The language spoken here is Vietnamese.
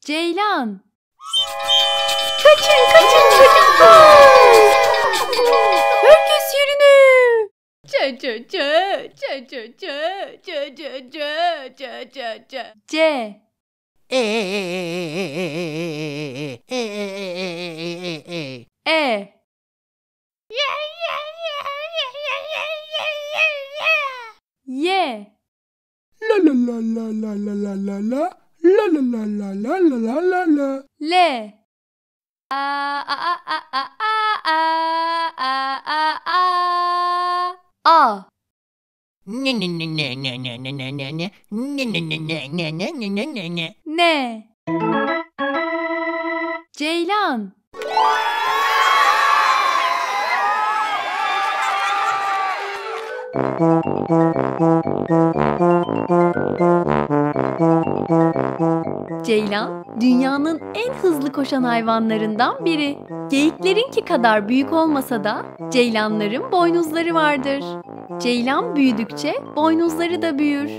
Ceylan. Kaçın kaçın çocuklar. Herkes yerine. Çö çö çö çö çö çö çö çö çö çö çö çö. C. E. E. La la la la la la la la la la la la la la la la la la A a a a a a a a a a. o, Ne ne ne ne ne ne ne ne ne ne ne ne ne ne ne ne ne. Ceylan. Ceylan, dünyanın en hızlı koşan hayvanlarından biri. Geyiklerinki kadar büyük olmasa da ceylanların boynuzları vardır. Ceylan büyüdükçe boynuzları da büyür.